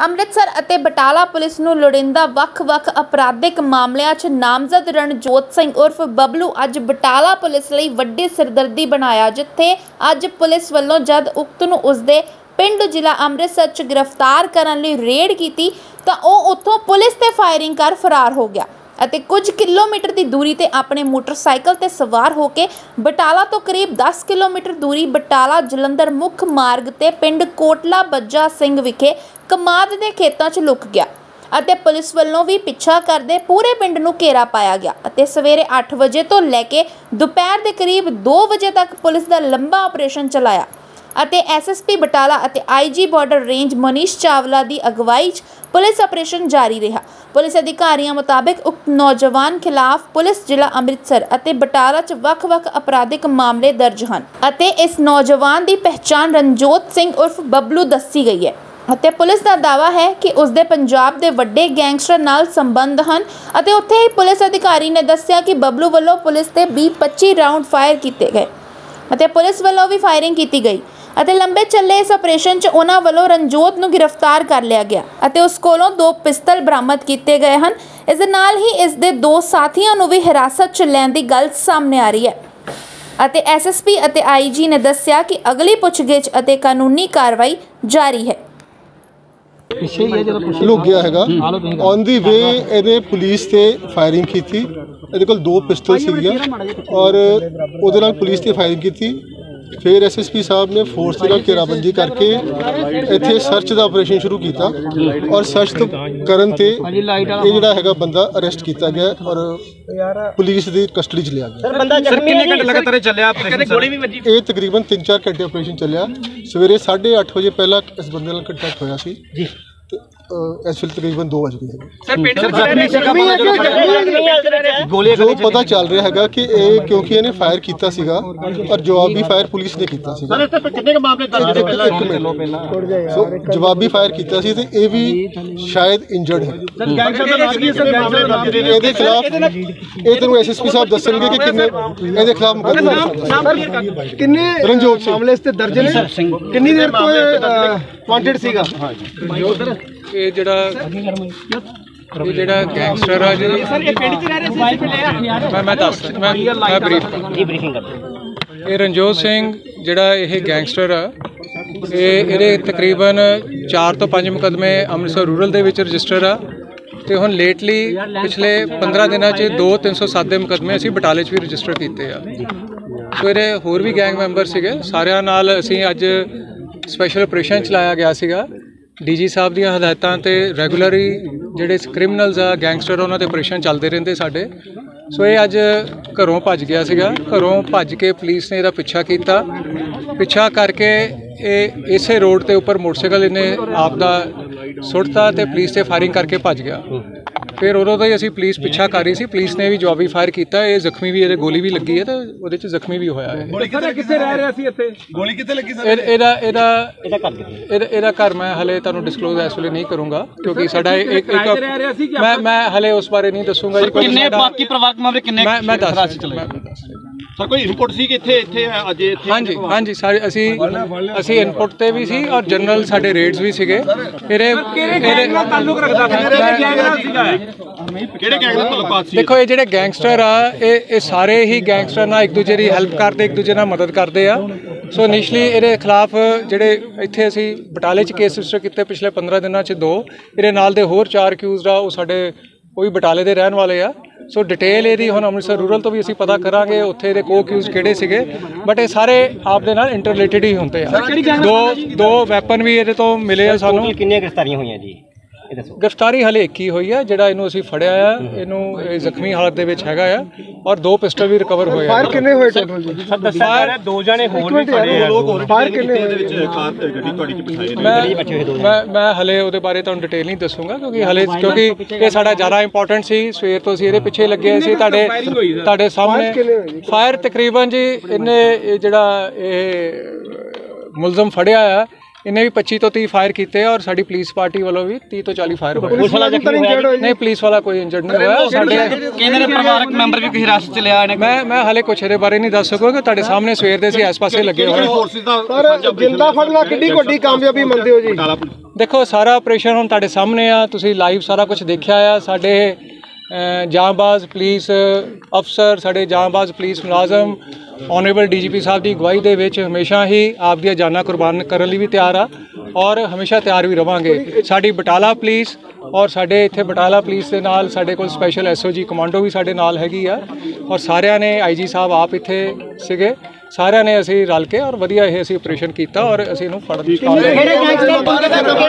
ਅੰਮ੍ਰਿਤਸਰ ਅਤੇ ਬਟਾਲਾ ਪੁਲਿਸ ਨੂੰ ਲੋੜਿੰਦਾ ਵੱਖ-ਵੱਖ ਅਪਰਾਧਿਕ ਮਾਮਲਿਆਂ 'ਚ ਨਾਮਜ਼ਦ ਰਣਜੋਤ ਸਿੰਘ ਉਰਫ ਬਬਲੂ ਅੱਜ ਬਟਾਲਾ ਪੁਲਿਸ ਲਈ ਵੱਡੀ ਸਿਰਦਰਦੀ ਬਣਾਇਆ, ਜਿੱਥੇ ਅੱਜ ਪੁਲਿਸ ਵੱਲੋਂ ਜਦ ਉਕਤ ਨੂੰ ਉਸਦੇ ਪਿੰਡ ਜ਼ਿਲ੍ਹਾ ਅੰਮ੍ਰਿਤਸਰ 'ਚ ਗ੍ਰਿਫਤਾਰ ਕਰਨ ਲਈ ਰੇਡ ਕੀਤੀ, ਤਾਂ ਉਹ ਉੱਥੋਂ ਪੁਲਿਸ ਤੇ ਫਾਇਰਿੰਗ ਕਰ ਫਰਾਰ ਹੋ ਗਿਆ ਅਤੇ ਕੁਝ ਕਿਲੋਮੀਟਰ ਦੀ ਦੂਰੀ ਤੇ ਆਪਣੇ ਮੋਟਰਸਾਈਕਲ ਤੇ ਸਵਾਰ ਹੋ ਕੇ ਬਟਾਲਾ ਤੋਂ ਕਰੀਬ 10 ਕਿਲੋਮੀਟਰ ਦੂਰੀ ਬਟਾਲਾ ਜਲੰਧਰ ਮੁੱਖ ਮਾਰਗ ਤੇ ਪਿੰਡ ਕੋਟਲਾ ਬੱਜਾ ਸਿੰਘ ਵਿਖੇ ਕਮਾਦ ਦੇ ਖੇਤਾਂ 'ਚ ਲੁਕ ਗਿਆ ਅਤੇ ਪੁਲਿਸ ਵੱਲੋਂ ਵੀ ਪਿੱਛਾ ਕਰਦੇ ਪੂਰੇ ਪਿੰਡ ਨੂੰ ਘੇਰਾ ਪਾਇਆ ਗਿਆ ਅਤੇ ਸਵੇਰੇ 8 ਵਜੇ ਤੋਂ ਲੈ ਕੇ ਦੁਪਹਿਰ ਦੇ ਕਰੀਬ 2 ਵਜੇ ਤੱਕ ਪੁਲਿਸ ਦਾ ਲੰਬਾ ਆਪਰੇਸ਼ਨ ਚਲਾਇਆ ਅਤੇ ਐਸਐਸਪੀ ਬਟਾਲਾ ਅਤੇ IG border range Manish Chawla ਦੀ ਅਗਵਾਈ 'ਚ ਪੁਲਿਸ ਆਪਰੇਸ਼ਨ ਜਾਰੀ ਰਿਹਾ। ਪੁਲਿਸ ਅਧਿਕਾਰੀਆਂ ਮੁਤਾਬਕ ਉਕਤ ਨੌਜਵਾਨ ਖਿਲਾਫ ਪੁਲਿਸ ਜ਼ਿਲ੍ਹਾ ਅੰਮ੍ਰਿਤਸਰ ਅਤੇ ਬਟਾਲਾ 'ਚ ਵੱਖ-ਵੱਖ ਅਪਰਾਧਿਕ ਮਾਮਲੇ ਦਰਜ ਹਨ ਅਤੇ ਇਸ ਨੌਜਵਾਨ ਦੀ ਪਹਿਚਾਣ ਰਣਜੋਤ ਸਿੰਘ ਉਰਫ ਬੱਬਲੂ ਦੱਸੀ ਗਈ ਹੈ। ਅਤੇ ਪੁਲਿਸ ਦਾ ਦਾਅਵਾ ਹੈ ਕਿ ਉਸ ਦੇ ਪੰਜਾਬ ਦੇ ਵੱਡੇ ਗੈਂਗਸਟਰ ਨਾਲ ਸੰਬੰਧ ਹਨ ਅਤੇ ਉੱਥੇ ਹੀ ਪੁਲਿਸ ਅਧਿਕਾਰੀ ਨੇ ਦੱਸਿਆ ਕਿ ਬਬਲੂ ਵੱਲੋਂ ਪੁਲਿਸ ਤੇ 20-25 ਰਾਉਂਡ ਫਾਇਰ ਕੀਤੇ ਗਏ ਅਤੇ ਪੁਲਿਸ ਵੱਲੋਂ ਵੀ ਫਾਇਰਿੰਗ ਕੀਤੀ ਗਈ ਅਤੇ ਲੰਬੇ ਚੱਲੇ ਇਸ ਆਪਰੇਸ਼ਨ 'ਚ ਉਹਨਾਂ ਵੱਲੋਂ ਰਣਜੋਤ ਨੂੰ ਗ੍ਰਿਫਤਾਰ ਕਰ ਲਿਆ ਗਿਆ ਅਤੇ ਉਸ ਕੋਲੋਂ ਦੋ ਪਿਸਤਲ ਬਰਾਮਦ ਕੀਤੇ ਗਏ ਹਨ। ਇਸ ਦੇ ਨਾਲ ਹੀ ਇਸ ਦੇ ਦੋ ਸਾਥੀਆਂ ਨੂੰ ਵੀ ਹਿਰਾਸਤ 'ਚ ਲੈਣ ਦੀ ਗੱਲ ਸਾਹਮਣੇ ਆ ਰਹੀ ਹੈ। ਅਤੇ ਐਸਐਸਪੀ ਅਤੇ ਆਈਜੀ ਨੇ ਦੱਸਿਆ ਕਿ ਅਗਲੀ ਪੁੱਛਗਿੱਛ ਅਤੇ ਕਾਨੂੰਨੀ ਕਾਰਵਾਈ ਜਾਰੀ ਹੈ। ਪਿੱਛੇ ਹੀ ਹੈ ਜਦੋਂ ਪੁੱਛ ਲੁਕ ਗਿਆ ਹੈਗਾ। ਔਨ ਦੀ ਵੇ ਇਹਨੇ ਪੁਲਿਸ ਤੇ ਫਾਇਰਿੰਗ ਕੀਤੀ। ਇਹਦੇ ਕੋਲ ਦੋ ਪਿਸਟਲ ਸੀਗੀਆਂ। ਔਰ ਉਹਦੇ ਨਾਲ ਪੁਲਿਸ ਤੇ ਫਾਇਰਿੰਗ ਕੀਤੀ। ਫਿਰ ਐਸਐਸਪੀ ਸਾਹਿਬ ਨੇ ਫੋਰਸ ਦੇ ਨਾਲ ਘੇਰਾਬੰਦੀ ਕਰਕੇ ਇੱਥੇ ਸਰਚ ਦਾ ਆਪਰੇਸ਼ਨ ਸ਼ੁਰੂ ਕੀਤਾ। ਔਰ ਸਰਚ ਤੋਂ ਕਰਨ ਤੇ ਇਹ ਜਿਹੜਾ ਹੈਗਾ ਬੰਦਾ ਅਰੈਸਟ ਕੀਤਾ ਗਿਆ ਔਰ ਪੁਲਿਸ ਦੀ ਕਸਟਡੀ 'ਚ ਲਿਆ ਗਿਆ। ਸਰ ਕਿੰਨੇ ਘੰਟੇ ਲਗਾਤਾਰ ਇਹ ਚੱਲਿਆ ਆਪਰੇਸ਼ਨ ਗੋਲੀ ਵੀ ਵੱਜੀ ਇਹ ਤਕਰੀਬਨ 3-4 ਘੰਟੇ ਆਪਰੇਸ਼ਨ ਚੱਲਿਆ। ਸਵੇਰੇ 8:30 ਵਜੇ ਪਹਿਲਾਂ ਇਸ ਬੰਦੇ ਨਾਲ ਕੰਟੈਕਟ ਹੋਇਆ ਸੀ। ਜੀ। ਇਸ ਵੇਲੇ ਤਕਰੀਬਨ 2 ਵਜੇ ਹੈ ਸਰ ਪਿੰਡ ਜ਼ਖਮੀ ਸੀਗਾ ਗੋਲੀ ਜੋ ਪਤਾ ਚੱਲ ਰਿਹਾ ਹੈਗਾ ਕਿ ਇਹ ਕਿਉਂਕਿ ਇਹਨੇ ਫਾਇਰ ਕੀਤਾ ਸੀਗਾ ਔਰ ਜਵਾਬੀ ਫਾਇਰ ਪੁਲਿਸ ਨੇ ਕੀਤਾ ਸੀਗਾ। ਸਰ ਇਸ ਤੇ ਕਿੰਨੇ ਕੁ ਮਾਮਲੇ ਦਰਜ ਨੇ ਪਹਿਲਾਂ? ਸੋ ਜਵਾਬੀ ਫਾਇਰ ਕੀਤਾ ਸੀ ਤੇ ਇਹ ਵੀ ਸ਼ਾਇਦ ਇੰਜਰਡ ਹੈ। ਸਰ ਗੈਂਗਸਟਰ ਦਾ ਕੀ ਸਰ ਮਾਮਲੇ ਦਰਜ ਇਹਦੇ ਖਿਲਾਫ ਇਹ ਤੁਹਾਨੂੰ ਐਸਐਸਪੀ ਸਾਹਿਬ ਦੱਸਣਗੇ ਕਿ ਕਿੰਨੇ ਇਹਦੇ ਖਿਲਾਫ ਮੁਕੱਦਮੇ। ਕਿੰਨੇ ਰਣਜੋਤ ਸਿੰਘ। ਮਾਮਲੇ ਇਸ ਤੇ ਦਰਜ ਨੇ? ਕਿੰਨੀ ਦੇਰ ਤੋਂ ਵਾਂਟਡ ਸੀਗਾ? ਇਹ ਜਿਹੜਾ ਇਹ ਜਿਹੜਾ ਗੈਂਗਸਟਰ ਆ ਜੀ ਸਰ ਇਹ ਪਿੰਡ 'ਚ ਰਹਿ ਰਹੇ ਸੀ ਪਹਿਲੇ ਮੈਂ ਮੈਂ ਦੱਸ ਮੈਂ ਮੈਂ ਬਰੀਫ ਜੀ ਬਰੀਫਿੰਗ ਇਹ ਰਣਜੋਤ ਸਿੰਘ ਜਿਹੜਾ ਇਹ ਗੈਂਗਸਟਰ ਆ ਇਹ ਇਹਦੇ ਤਕਰੀਬਨ 4 ਤੋਂ 5 ਮੁਕਦਮੇ ਅੰਮ੍ਰਿਤਸਰ ਰੂਰਲ ਦੇ ਵਿੱਚ ਰਜਿਸਟਰ ਆ ਤੇ ਹੁਣ ਲੇਟਲੀ ਪਿਛਲੇ 15 ਦਿਨਾਂ 'ਚ 2 307 ਦੇ ਮੁਕਦਮੇ ਅਸੀਂ ਬਟਾਲੇ 'ਚ ਵੀ ਰਜਿਸਟਰ ਕੀਤੇ ਆ। ਸੋ ਇਹਦੇ ਹੋਰ ਵੀ ਗੈਂਗ ਮੈਂਬਰ ਸੀਗੇ ਸਾਰਿਆਂ ਨਾਲ ਅਸੀਂ ਅੱਜ ਸਪੈਸ਼ਲ ਆਪਰੇਸ਼ਨ ਚਲਾਇਆ ਗਿਆ ਸੀਗਾ। ਡੀਜੀ ਸਾਹਿਬ ਦੀਆਂ ਹਦਾਇਤਾਂ ਤੇ ਰੈਗੂਲਰੀ ਜਿਹੜੇ ਕ੍ਰਿਮੀਨਲਸ ਆ ਗੈਂਗਸਟਰ ਉਹਨਾਂ 'ਤੇ ਆਪਰੇਸ਼ਨ ਚੱਲਦੇ ਰਹਿੰਦੇ ਸਾਡੇ। ਸੋ ਇਹ ਅੱਜ ਘਰੋਂ ਭੱਜ ਗਿਆ ਸੀਗਾ। ਘਰੋਂ ਭੱਜ ਕੇ ਪੁਲਿਸ ਨੇ ਇਹਦਾ ਪਿੱਛਾ ਕੀਤਾ। ਪਿੱਛਾ ਕਰਕੇ ਇਹ ਇਸੇ ਰੋਡ ਤੇ ਉੱਪਰ ਮੋਟਰਸਾਈਕਲ ਇਹਨੇ ਆਪ ਦਾ ਸੁੱਟਤਾ ਤੇ ਪੁਲਿਸ ਤੇ ਫਾਇਰਿੰਗ ਕਰਕੇ ਭੱਜ ਗਿਆ। ਫਿਰ ਉਦੋਂ ਤੋਂ ਹੀ ਅਸੀਂ ਪੁਲਿਸ ਪਿੱਛਾ ਕਰ ਰਹੀ ਸੀ। ਪੁਲਿਸ ਨੇ ਵੀ ਜਵਾਬੀ ਫਾਇਰ ਕੀਤਾ ਇਹ ਜ਼ਖਮੀ ਵੀ ਇਹਦੇ ਗੋਲੀ ਵੀ ਲੱਗੀ ਹੈ ਤੇ ਉਹਦੇ ਚ ਜ਼ਖਮੀ ਵੀ ਹੋਇਆ ਹੈ ਸਰ ਕਿੱਥੇ ਰਹਿ ਰਿਹਾ ਸੀ ਇੱਥੇ ਗੋਲੀ ਕਿੱਥੇ ਲੱਗੀ ਇਹ- ਇਹਦਾ ਇਹਦਾ ਇਹਦਾ ਇਹਦਾ ਘਰ ਮੈਂ ਹਲੇ ਤੁਹਾਨੂੰ ਡਿਸਕਲੋਜ਼ ਇਸ ਵੇਲੇ ਨਹੀਂ ਕਰੂੰਗਾ ਕਿਉਂਕਿ ਸਾਡਾ ਇੱਕ ਸੀ ਮੈਂ ਮੈਂ ਹਲੇ ਉਸ ਬਾਰੇ ਨਹੀਂ ਦੱਸੂੰਗਾ ਜੀ ਕਿੰਨੇ ਬਾਕੀ ਪਰਿਵਾਰਕ ਮਾਮਲੇ ਕਿੰਨੇ ਮੈਂ ਮੈਂ ਦੱਸ ਚਲੇ ਰਿਹਾ। ਸਰ ਕੋਈ ਇਨਪੁਟ ਸੀ ਕਿ ਇੱਥੇ ਇੱਥੇ ਅੱਜ ਇੱਥੇ ਹਾਂਜੀ ਹਾਂਜੀ ਸਾਰੇ ਅਸੀਂ ਅਸੀਂ ਇਨਪੁਟ ਤੇ ਵੀ ਸੀ ਔਰ ਜਨਰਲ ਸਾਡੇ ਰੇਟਸ ਵੀ ਸੀਗੇ। ਇਹਦੇ ਇਹਦੇ ਤਾਲੁਕ ਰੱਖਦਾ ਸੀ? ਕਿਹੜੇ ਗੈਂਗ ਨਾਲ ਸੀਗਾ ਕਿਹੜੇ ਗੈਂਗ ਨਾਲ ਤਾਲੁਕਾਤ ਸੀ? ਦੇਖੋ ਇਹ ਜਿਹੜੇ ਗੈਂਗਸਟਰ ਆ ਇਹ ਇਹ ਸਾਰੇ ਹੀ ਗੈਂਗਸਟਰ ਨਾਲ ਇੱਕ ਦੂਜੇ ਦੀ ਹੈਲਪ ਕਰਦੇ ਇੱਕ ਦੂਜੇ ਨਾਲ ਮਦਦ ਕਰਦੇ ਆ। ਸੋ ਇਨੀਸ਼ੀਅਲੀ ਇਹਦੇ ਖਿਲਾਫ ਜਿਹੜੇ ਇੱਥੇ ਅਸੀਂ ਬਟਾਲੇ 'ਚ ਕੇਸ ਰਜਿਸਟਰ ਕੀਤੇ ਪਿਛਲੇ 15 ਦਿਨਾਂ 'ਚ ਦੋ। ਇਹਦੇ ਨਾਲ ਦੇ ਹੋਰ ਚਾਰ ਅਕਿਊਜ਼ਡ ਆ ਉਹ ਸਾਡੇ ਉਹ ਵੀ ਬਟਾਲੇ ਦੇ ਰਹਿਣ ਵਾਲੇ ਆ। ਸੋ ਡਿਟੇਲ ਇਹਦੀ ਹੁਣ ਅੰਮ੍ਰਿਤਸਰ ਰੂਰਲ ਤੋਂ ਵੀ ਅਸੀਂ ਪਤਾ ਕਰਾਂਗੇ ਉੱਥੇ ਦੇ ਕੋ ਅਕਿਊਜ਼ ਕਿਹੜੇ ਸੀਗੇ। ਬਟ ਇਹ ਸਾਰੇ ਆਪ ਦੇ ਨਾਲ ਇੰਟਰ ਰਿਲੇਟਡ ਹੀ ਹੁੰਦੇ ਆ। ਦੋ ਦੋ ਵੈਪਨ ਵੀ ਇਹਦੇ ਤੋਂ ਮਿਲੇ ਆ ਸਾਨੂੰ। ਕਿੰਨੀਆਂ ਗ੍ਰਿਫਤਾਰੀਆਂ ਹੋਈਆਂ ਜੀ? ਇਹ ਦੱਸੋ ਗ੍ਰਿਫਤਾਰੀ ਹਲੇ ਇੱਕ ਹੀ ਹੋਈ ਹੈ ਜਿਹੜਾ ਇਹਨੂੰ ਅਸੀਂ ਫੜਿਆ ਆ ਇਹਨੂੰ ਇਹ ਜ਼ਖਮੀ ਹਾਲਤ ਦੇ ਵਿੱਚ ਹੈਗਾ ਆ ਔਰ ਦੋ ਪਿਸਟਲ ਵੀ ਰਿਕਵਰ ਹੋਏ ਆ। ਫਾਇਰ ਕਿੰਨੇ ਹੋਏ ਟੋਟਲ ਜੀ? ਫਾਇਰ ਦੋ ਜਣੇ ਹੋਰ ਵੀ ਫੜੇ ਆ। ਫਾਇਰ ਕਿੰਨੇ ਹੋਏ ਗੱਡੀ ਤੁਹਾਡੀ ਚ ਬਿਠਾਏ ਮੈਂ ਮੈਂ ਮੈਂ ਹਲੇ ਉਹਦੇ ਬਾਰੇ ਤੁਹਾਨੂੰ ਡਿਟੇਲ ਨਹੀਂ ਦੱਸੂੰਗਾ ਕਿਉਂਕਿ ਹਲੇ ਕਿਉਂਕਿ ਇਹ ਸਾਡਾ ਜ਼ਿਆਦਾ ਇੰਪੋਰਟੈਂਟ ਸੀ ਸਵੇਰ ਤੋਂ ਅਸੀਂ ਇਹਦੇ ਪਿੱਛੇ ਲੱਗੇ ਸੀ ਤੁਹਾਡੇ ਤੁਹਾਡੇ ਸਾਹਮਣੇ ਫਾਇਰ ਤਕਰੀਬਨ ਜੀ ਇਹਨੇ ਇਹ ਜਿਹੜਾ ਇਹ ਮੁਲਜ਼ਮ ਫੜਿਆ ਆ ਇਹਨੇ ਵੀ 25 ਤੋਂ 30 ਫਾਇਰ ਕੀਤੇ ਔਰ ਸਾਡੀ ਪੁਲਿਸ ਪਾਰਟੀ ਵੱਲੋਂ ਵੀ 30 ਤੋਂ 40 ਫਾਇਰ ਹੋਏ। ਪੁਲਿਸ ਵਾਲਾ ਜ਼ਖਮੀ ਹੋਇਆ। ਨਹੀਂ ਪੁਲਿਸ ਵਾਲਾ ਕੋਈ ਇੰਜਰਡ ਨਹੀਂ ਹੋਇਆ। ਸਾਡੇ ਕਹਿੰਦੇ ਨੇ ਪਰਿਵਾਰਕ ਮੈਂਬਰ ਵੀ ਕਿਸੇ ਹਿਰਾਸਤ ਚ ਲਿਆ ਇਹਨੇ ਮੈਂ ਮੈਂ ਹਾਲੇ ਕੁਛ ਇਹਦੇ ਬਾਰੇ ਨਹੀਂ ਦੱਸ ਸਕੂੰਗਾ ਤੁਹਾਡੇ ਸਾਹਮਣੇ ਸਵੇਰ ਦੇ ਸੀ ਆਸ-ਪਾਸੇ ਲੱਗੇ ਹੋਏ ਹਾਂ। ਫੋਰਸਿਸ ਦਾ ਸਰ ਜਿੰਦਾ ਫੜਨਾ ਕਿੰਨੀ ਵੱਡੀ ਕਾਮਯਾਬੀ ਮੰਨਦੇ ਹੋ ਜੀ। ਦੇਖੋ ਸਾਰਾ ਆਪਰੇਸ਼ਨ ਹੁਣ ਤੁਹਾਡੇ ਸਾਹਮਣੇ ਆ ਤੁਸੀਂ ਲਾਈਵ ਸਾਰਾ ਕੁਝ ਦੇਖਿਆ ਆ। ਸਾਡੇ ਜਾਂਬਾਜ਼ ਪੁਲਿਸ ਅਫਸਰ ਸਾਡੇ ਜਾਂਬਾਜ਼ ਪੁਲਿਸ ਮੁਲਾਜ਼ਮ ਆਨਰੇਬਲ ਡੀਜੀਪੀ ਸਾਹਿਬ ਦੀ ਅਗਵਾਈ ਦੇ ਵਿੱਚ ਹਮੇਸ਼ਾ ਹੀ ਆਪਦੀਆਂ ਜਾਨਾਂ ਕੁਰਬਾਨ ਕਰਨ ਲਈ ਵੀ ਤਿਆਰ ਆ ਔਰ ਹਮੇਸ਼ਾ ਤਿਆਰ ਵੀ ਰਵਾਂਗੇ। ਸਾਡੀ ਬਟਾਲਾ ਪੁਲਿਸ ਔਰ ਸਾਡੇ ਇੱਥੇ ਬਟਾਲਾ ਪੁਲਿਸ ਦੇ ਨਾਲ ਸਾਡੇ ਕੋਲ ਸਪੈਸ਼ਲ ਐਸਓਜੀ ਕਮਾਂਡੋ ਵੀ ਸਾਡੇ ਨਾਲ ਹੈਗੀ ਆ ਔਰ ਸਾਰਿਆਂ ਨੇ ਆਈਜੀ ਸਾਹਿਬ ਆਪ ਇੱਥੇ ਸੀਗੇ। ਸਾਰਿਆਂ ਨੇ ਅਸੀਂ ਰਲ ਕੇ ਔਰ ਵਧੀਆ ਇਹ ਅਸੀਂ ਆਪਰੇਸ਼ਨ ਕੀਤਾ ਔਰ ਅਸੀਂ ਇਹਨੂੰ ਫੜਨ ਦੀ ਕਾਮਯਾਬ